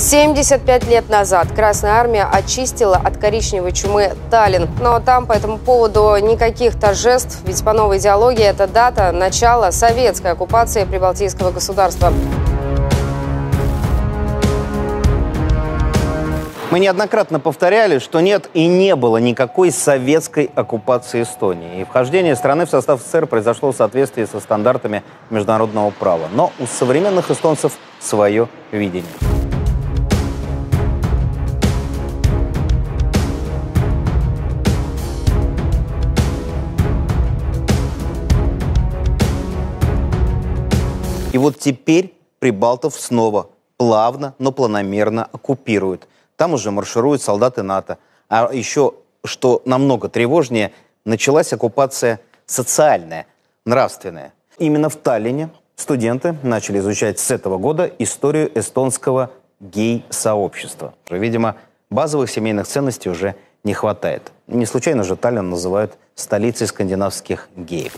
75 лет назад Красная Армия очистила от коричневой чумы Таллин. Но там по этому поводу никаких торжеств, ведь по новой идеологии это дата начала советской оккупации прибалтийского государства. Мы неоднократно повторяли, что нет и не было никакой советской оккупации Эстонии. И вхождение страны в состав СССР произошло в соответствии со стандартами международного права. Но у современных эстонцев свое видение. И вот теперь Прибалтов снова плавно, но планомерно оккупируют. Там уже маршируют солдаты НАТО. А еще, что намного тревожнее, началась оккупация социальная, нравственная. Именно в Таллине студенты начали изучать с этого года историю эстонского гей-сообщества. Видимо, базовых семейных ценностей уже не хватает. Не случайно же Таллин называют столицей скандинавских геев.